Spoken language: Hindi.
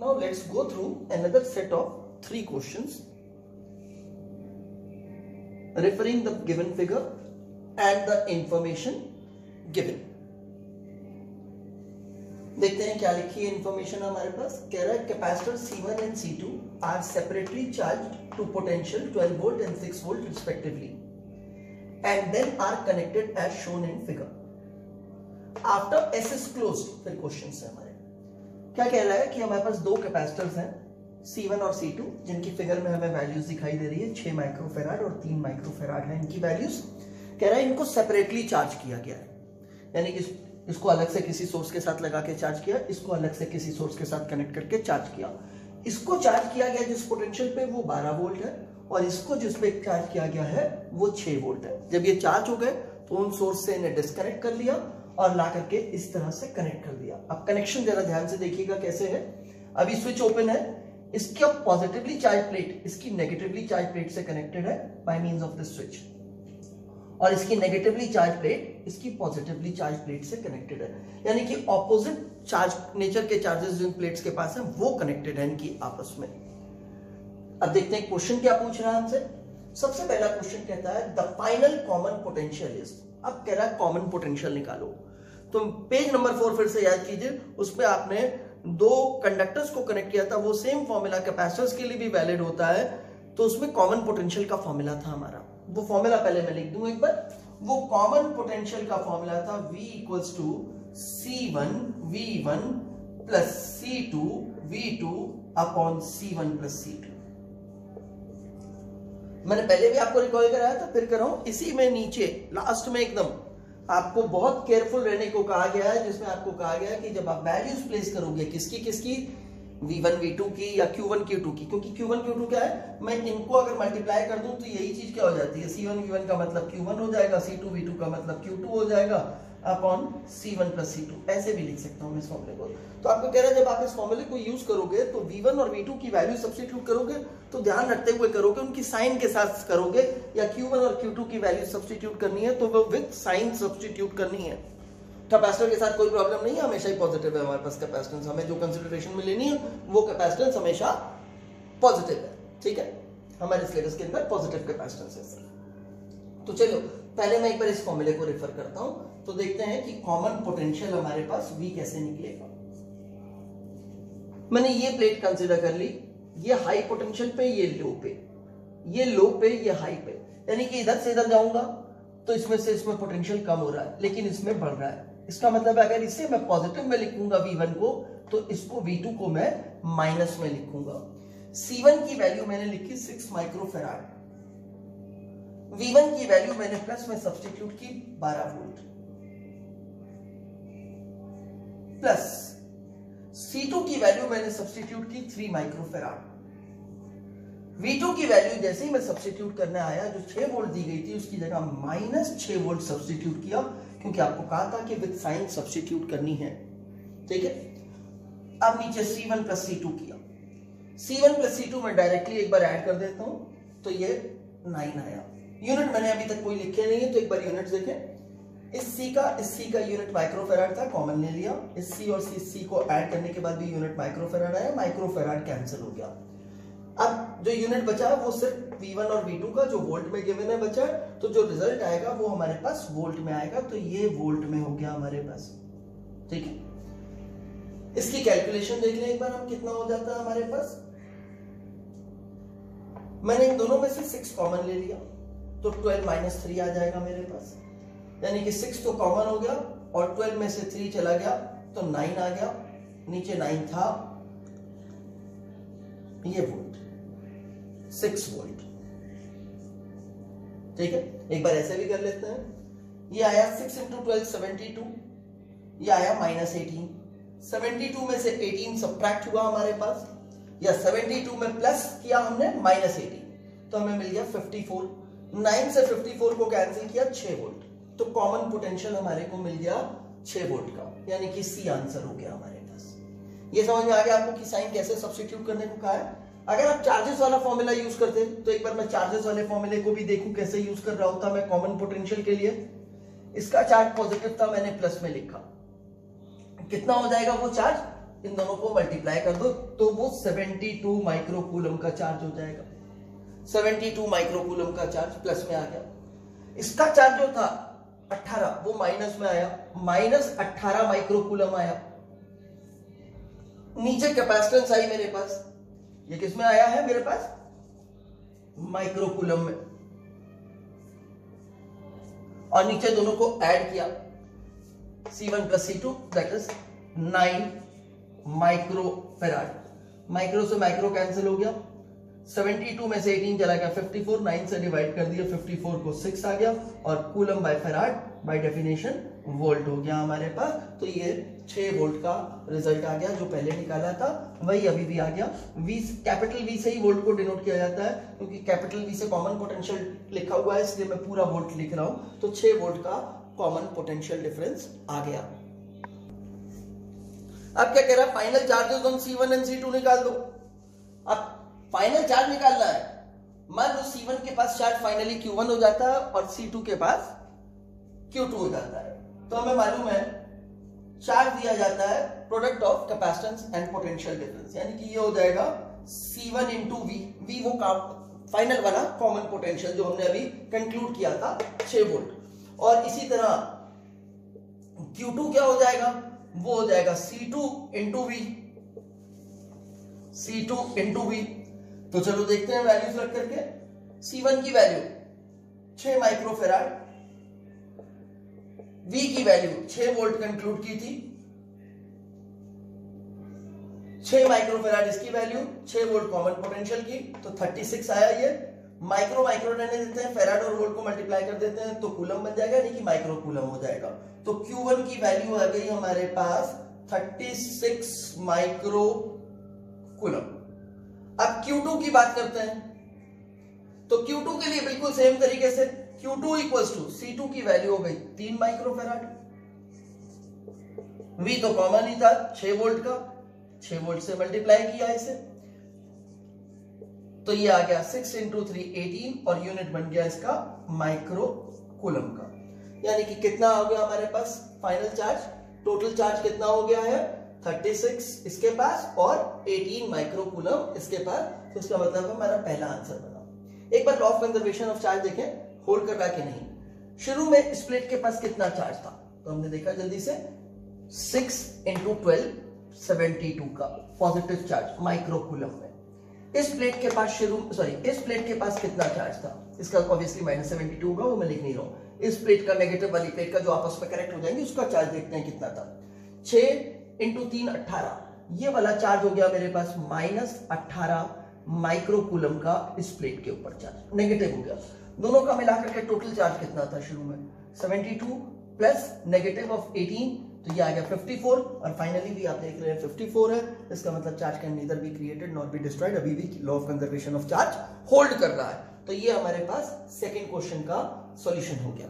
Now let's go through another set of three questions, referring the given figure and the information given. देखते हैं क्या लिखी है इंफॉर्मेशन हमारे पास कह रहा है capacitor C1 and C2 are separately charge to potential 12 volt and 6 volt respectively and then are connected as shown in figure after S is close फिर क्वेश्चन है हमारे क्या कह रहा है कि हमारे पास दो कैपेसिटर्स हैं C1 और C2 जिनकी फिगर में हमें वैल्यूज़ दिखाई दे रही है 6 माइक्रोफेराड और 3 माइक्रोफेराड है इनकी वैल्यूज़ कह रहा है इनको सेपरेटली चार्ज किया गया है। यानी कि इसको अलग से किसी सोर्स के साथ लगा के चार्ज किया, इसको अलग से किसी सोर्स के साथ कनेक्ट करके चार्ज किया। इसको चार्ज किया गया जिस पोटेंशियल पे, वो 12 वोल्ट है और इसको जिस पे चार्ज किया गया है, वो 6 वोल्ट है। जब ये चार्ज हो गए तो उन सोर्स से इन्हें डिस्कनेक्ट कर लिया और ला करके इस तरह से कनेक्ट कर दिया। अब कनेक्शन जरा ध्यान से देखिएगा कैसे है। अभी स्विच ओपन है। इसका पॉजिटिवली चार्ज प्लेट इसकी नेगेटिवली चार्ज प्लेट से कनेक्टेड है by means of this switch और इसकी नेगेटिवली चार्ज प्लेट इसकी पॉजिटिवली चार्ज प्लेट से कनेक्टेड है। यानी कि ऑपोजिट चार्ज नेचर के चार्जेस जिन प्लेट्स के पास हैं, वो कनेक्टेड है इनकी आपस में। अब देखते हैं क्वेश्चन क्या पूछ रहा है हमसे। सबसे पहला क्वेश्चन कहता है the final common potential is अब कह रहा है कॉमन पोटेंशियल निकालो। तो पेज नंबर फोर फिर से याद कीजिए उस पर आपने दो कंडक्टर्स को कनेक्ट किया था, वो सेम फॉर्मूला कैपेसिटर्स के लिए भी वैलिड होता है। तो उसमें कॉमन पोटेंशियल का फॉर्मूला था हमारा। वो फॉर्मूला पहले मैं लिख दूँ एक बार। वो कॉमन पोटेंशियल का फॉर्मूला था V equals to C one V one plus C two V two upon C one plus C two मैंने पहले भी आपको रिकॉल कराया था, फिर कर। रहा हूँ इसी में नीचे लास्ट में एकदम, आपको बहुत केयरफुल रहने को कहा गया है, जिसमें आपको कहा गया है कि जब आप वैल्यूज़ प्लेस करोगे, किसकी किसकी? V1 V2 की या Q1 Q2 की। क्योंकि Q1 Q2 क्या है? मैं इनको अगर मल्टीप्लाई कर दूँ तो यही चीज़ क्या हो जाती है? C1 V1 का मतलब Q1 हो जाएगा C2 V2 का मतलब Q2 हो जाएगा। अपॉन C1 प्लस C2 ऐसे भी लिख सकता हूँ मैं इस फॉर्मूले को। तो आपको कह रहा है जब आप इस फॉर्मूले को यूज़ करोगे तो V1 और V2 की वैल्यू सब्सटीट्यूट करोगे तो ध्यान रखते हुए करोगे, उनकी साइन के साथ करोगे, या Q1 और Q2 की वैल्यू सब्सटीट्यूट करनी है तो वो विद साइन सब्सटीट्यूट करनी है। कैपेसिटर के साथ कोई प्रॉब्लम नहीं है, हमेशा ही पॉजिटिव है हमारे पास कैपेसिटेंस हमें जो कंसिडरेशन में लेनी है, वो कैपेसिटेंस हमेशा पॉजिटिव है। ठीक है? हमारे सिलेबस के अंदर पॉजिटिव कैपेसिटेंस है। तो चलो पहले मैं एक बार इस फॉर्मूले को रेफर करता हूँ तो देखते हैं कि कॉमन पोटेंशियल हमारे पास V कैसे निकलेगा मैंने ये प्लेट कंसिडर कर ली, ये हाई पोटेंशियल पे, ये लो पे। ये लो पे, ये हाई पे। यानी कि इधर से इधर जाऊँगा तो इसमें से इसमें पोटेंशियल कम हो रहा है, लेकिन इसमें बढ़ रहा है। इसका मतलब है अगर इसे मैं पॉजिटिव में लिखूँगा V1 को तो इसको V2 को मैं माइनस में लिखूँगा। C1 की वैल्यू मैंने लिखी सिक्स माइक्रोफेराड V1 की वैल्यू मैंने प्लस में सब्सटीट्यूट की 12 वोल्ट प्लस C2 की वैल्यू मैंने सब्सटीट्यूट की 3 माइक्रोफेराड V2 की वैल्यू जैसे ही मैं सब्सटीट्यूट करने आया, जो 6 वोल्ट दी गई थी, उसकी जगह माइनस 6 वोल्ट सब्सटीट्यूट किया, क्योंकि आपको कहा था कि विद साइन सब्सटीट्यूट करनी है। ठीक है? अब नीचे C1 प्लस सी किया। C1 प्लस सी मैं डायरेक्टली एक बार ऐड कर देता हूँ तो ये 9 आया। यूनिट मैंने अभी तक कोई लिखे नहीं है तो एक बार यूनिट देखें। इस C का इस C का यूनिट माइक्रोफेराड था कॉमन ले लिया। इस C और C, C को ऐड करने के बाद भी यूनिट माइक्रोफेराड आया माइक्रोफेराड कैंसिल हो गया। अब जो यूनिट बचा है वो सिर्फ़ V1 और V2 का जो वोल्ट में गिवन है बचा है तो जो रिज़ल्ट आएगा वो हमारे पास वोल्ट में आएगा तो ये वोल्ट में हो गया हमारे पास। ठीक है? इसकी कैलकुलेशन देख लें एक बार हम कितना हो जाता है हमारे पास? मैंने इन दोनों में से सिक्स कॉमन ले लिया। तो ट्वेल्व माइनस थ्री आ जाएगा मेरे पास। यानी कि सिक्स तो कॉमन हो गया और ट्वेल्व में से थ्री चला गया तो नाइन आ गया। नीचे नाइन था। ये वोल्ट सिक्स वोल्ट ठीक है? एक बार ऐसे भी कर लेते हैं। ये आया six into twelve seventy two ये आया माइनस एटीन सेवेंटी टू में से एटीन सब्ट्रैक्ट हुआ हमारे पास। या सेवेंटी टू में प्लस किया हमने माइनस एटीन तो हमें मिल गया फिफ्टी फोर नाइन से फिफ्टी फोर को कैंसिल किया, छह वोल्ट तो कॉमन पोटेंशियल हमारे को मिल गया छह वोल्ट का. यानी कि सी आंसर हो गया हमारे पास. ये समझ में आ गया आपको कि साइन कैसे सब्सटीट्यूट करने को कहा है? अगर आप चार्जेस वाला फॉर्मूला यूज़ करते तो एक बार मैं चार्जेस वाले फॉर्मूले को भी देखूँ कैसे यूज़ कर रहा होता मैं कॉमन पोटेंशियल के लिए. इसका चार्ज पॉजिटिव था, मैंने प्लस में लिखा. कितना हो जाएगा वो चार्ज इन दोनों को मल्टीप्लाई कर दो तो वो 72 माइक्रो माइक्रोकूलम का चार्ज हो जाएगा. 72 माइक्रोकूलम का चार्ज प्लस में आ गया। इसका चार्ज जो था 18 वो माइनस में आया। माइनस 18 माइक्रोकूलम आया। नीचे कैपेसिटेंस आई मेरे पास। ये किसमें आया है मेरे पास? माइक्रोकूलम में। और नीचे दोनों को ऐड किया। C1 one plus C two that is nine micro farad micro से माइक्रो कैंसिल हो गया। 72 में से 18 चला गया 54 9 से डिवाइड कर दिया 54 को 6 आ गया और coulomb by farad by definition volt हो गया हमारे पास। तो ये 6 वोल्ट का रिज़ल्ट आ गया जो पहले निकाला था, वही अभी भी आ गया। V कैपिटल V से ही वोल्ट को डिनोट किया जाता है, क्योंकि कैपिटल V से कॉमन पोटेंशियल लिखा हुआ है, इसलिए मैं पूरा वोल्ट लिख रहा हूँ। तो 6 वोल्ट का कॉमन पोटेंशियल डिफरेंस आ गया। अब क्या कह रहा है? Final charges on C1 and C2 निकाल दो। अब फाइनल चार्ज निकालना है। मान लो C1 के पास चार्ज फाइनली Q1 हो जाता है और C2 के पास Q2 हो जाता है। तो हमें मालूम है चार्ज दिया जाता है product of capacitance and potential difference यानी कि ये हो जाएगा C1 one into V V वो फाइनल वाला कॉमन पोटेंशियल जो हमने अभी कंक्लूड किया था 6 वोल्ट और इसी तरह Q2 क्या हो जाएगा? वो हो जाएगा C2 two into V C two into V तो चलो देखते हैं वैल्यूज़ रख करके। C1 की वैल्यू 6 माइक्रोफेराड V की वैल्यू 6 वोल्ट कंक्लूड की थी। 6 माइक्रोफेराड इसकी वैल्यू 6 वोल्ट कॉमन पोटेंशियल की तो 36 आया ये। माइक्रो माइक्रो रहने देते हैं फेराड और वोल्ट को मल्टीप्लाई कर देते हैं तो कूलम बन जाएगा, यानी कि माइक्रो कूलम हो जाएगा। तो Q1 की वैल्यू आ गई हमारे पास 36 माइक्रो कूलम अब Q2 की बात करते हैं। तो Q2 के लिए बिल्कुल सेम तरीके से Q2 टू इक्वल्स टू सी की वैल्यू हो गई तीन माइक्रोफेराड V तो कॉमन ही था, छह वोल्ट का, छह वोल्ट से मल्टीप्लाई किया इसे। तो ये आ गया सिक्स इंटू थ्री एटीन और यूनिट बन गया इसका माइक्रो कूलम का। यानी कि कितना हो गया हमारे पास? फाइनल चार्ज टोटल चार्ज कितना हो गया है? 36 इसके पास और 18 माइक्रोकूलम इसके पास। तो इसका मतलब हमारा पहला आंसर बना। एक बार law of conservation of charge देखें, होल्ड कर रहा कि नहीं? शुरू में स्प्लिट के पास कितना चार्ज था? तो हमने देखा जल्दी से 6 इंटू ट्वेल्व सेवेंटी का पॉजिटिव चार्ज माइक्रोकूलम में। इस प्लेट के पास शुरू सॉरी इस प्लेट के पास कितना चार्ज था? इसका ऑब्वियसली माइनस सेवेंटी टू होगा, वो मैं लिख नहीं रहा हूँ। इस प्लेट का नेगेटिव वाली प्लेट का जो आपस में करेक्ट हो जाएँगे, उसका चार्ज देखते हैं कितना था। छह इंटू तीन अट्ठारह। ये वाला चार्ज हो गया मेरे पास माइनस अट्ठारह माइक्रोकूलम का इस प्लेट के ऊपर चार्ज नेगेटिव हो गया। दोनों का मिलाकर के टोटल चार्ज कितना था शुरू में? 72 प्लस नेगेटिव ऑफ़ 18 तो ये आ गया 54 और फाइनली भी आप देख रहे हैं 54 है। इसका मतलब charge can neither be created not be destroyed अभी भी law of conservation of charge hold कर रहा है। तो ये हमारे पास सेकेंड क्वेश्चन का सॉल्यूशन हो गया।